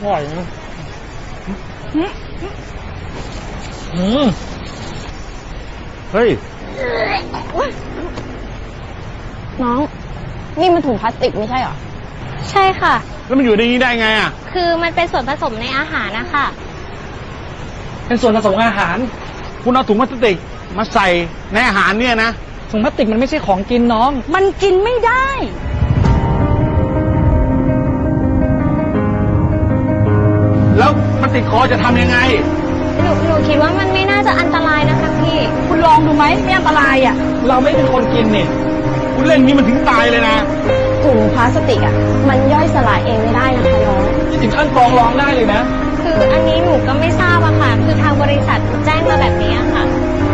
อร่อยนะอืมเฮ้ย น้อง นี่มันถุงพลาสติกไม่ใช่เหรอ ใช่ค่ะ แล้วมันอยู่ในนี้ได้ไงอะ คือมันเป็นส่วนผสมในอาหารนะคะเป็นส่วนผสมของอาหาร คุณเอาถุงพลาสติกมาใส่ในอาหารเนี่ยนะ ถุงพลาสติกมันไม่ใช่ของกินน้อง มันกินไม่ได้ มันติดคอจะทำยังไง หนูหนูคิดว่ามันไม่น่าจะอันตรายนะคะพี่ คุณลองดูไหมไม่อันตรายอะเราไม่เป็นคนกินนี่คุณเล่นนี้มันถึงตายเลยนะถุงพลาสติกอะ มันย่อยสลายเองไม่ได้นะคะน้อง นี่ถึงขั้นฟ้องร้องได้เลยนะ คืออันนี้หนูก็ไม่ทราบอะค่ะ คือทางบริษัทแจ้งมาแบบนี้อะค่ะ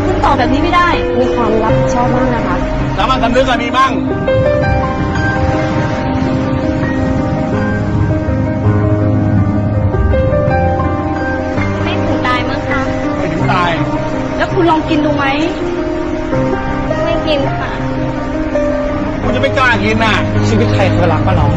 คุณตอบแบบนี้ไม่ได้ มีความรับผิดชอบมากนะคะ สามัญสำนึกอะมีบ้าง คุณลองกินดูไหม ไม่กินค่ะ คุณจะไม่กล้ากินน่ะ ชีวิตใครเคยรักปะน้อง